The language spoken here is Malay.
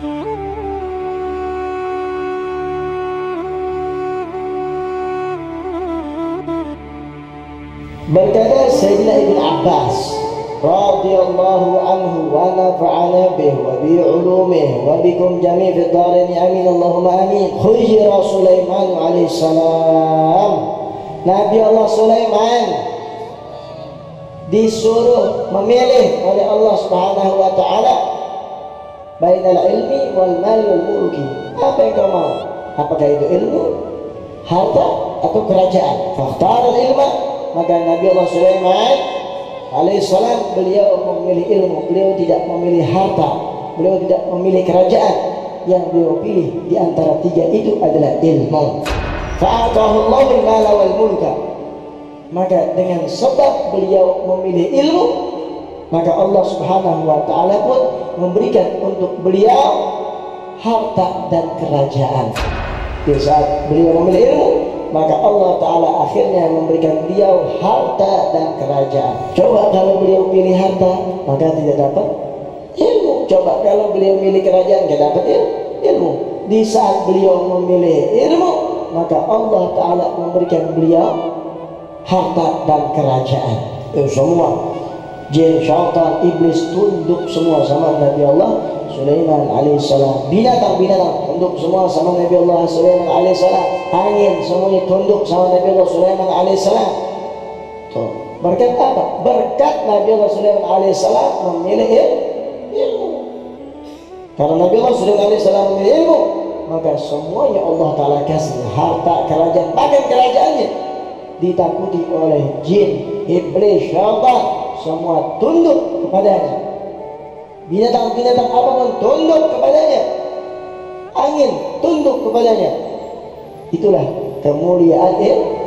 Berkata Sayyidina Ibn Abbas radhiyallahu anhu wa nafa'ana bih wa bi ulumih wa bikum jami' fi dharin amin Allahumma amin. Khuyira Sulaiman alaihi salam. Nabi Allah Sulaiman disuruh memilih oleh Allah Subhanahu wa taala bainal ilmi wal mal wal mulki. Apa yang kau mau? Apakah itu ilmu harta atau kerajaan? Faktar ilmu maka Nabi Allah Sulaiman alaihissalam beliau memilih ilmu. Beliau tidak memilih harta. Beliau tidak memilih kerajaan. Yang beliau pilih di antara tiga itu adalah ilmu. Fa'atahu Allahul mala wal mulka. Maka dengan sebab beliau memilih ilmu maka Allah Subhanahu wa taala pun memberikan untuk beliau harta dan kerajaan. Di saat beliau memilih ilmu maka Allah Ta'ala akhirnya memberikan beliau harta dan kerajaan. Coba kalau beliau pilih harta maka tidak dapat ilmu. Coba kalau beliau pilih kerajaan tidak dapat ilmu. Di saat beliau memilih ilmu maka Allah Ta'ala memberikan beliau harta dan kerajaan. Itu semua jin, syaitan, iblis tunduk semua sama Nabi Allah Sulaiman alaihissalam binatang-binatang tunduk semua sama Nabi Allah Sulaiman alaihissalam angin semuanya tunduk sama Nabi Allah Sulaiman alaihissalam. Tuh, berkat apa? Berkat Nabi Allah Sulaiman alaihissalam memilih ilmu. Karena Nabi Allah Sulaiman alaihissalam memilih ilmu, maka semuanya Allah Taala kasih harta kerajaan, bahkan kerajaannya ditakuti oleh jin, iblis, syaitan, semua tunduk kepadanya. Binatang-binatang apapun tunduk kepadanya. Angin tunduk kepadanya itulah kemuliaan ilmu